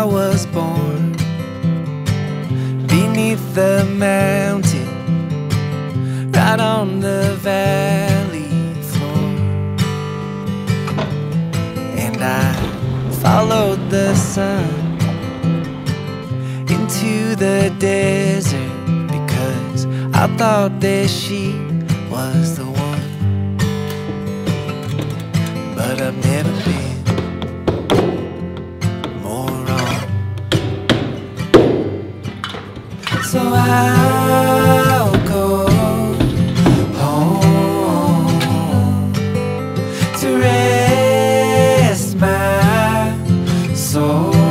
I was born beneath the mountain, right on the valley floor. And I followed the sun into the desert because I thought that she was the one, but I've never been. So I'll go home to rest my soul.